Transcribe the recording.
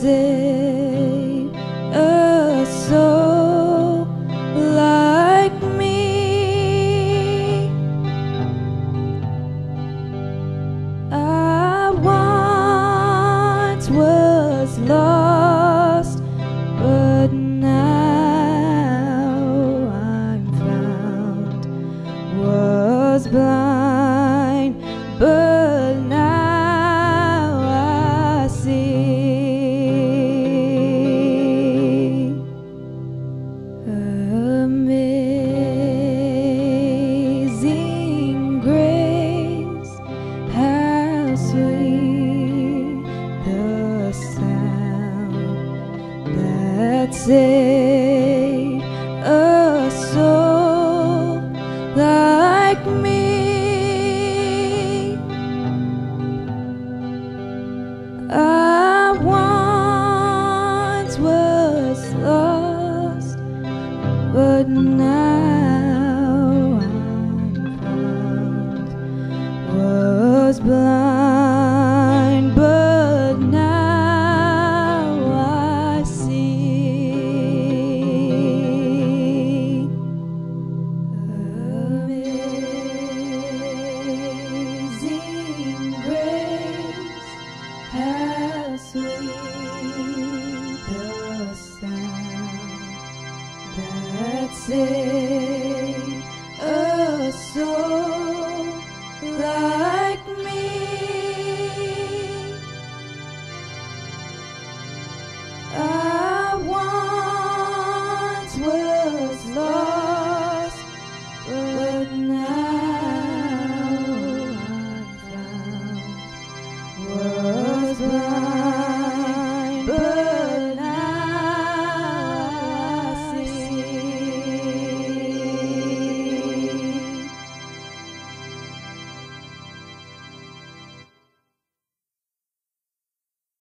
save a soul like me? I once was lost. save a soul like me. I once was lost, but now. say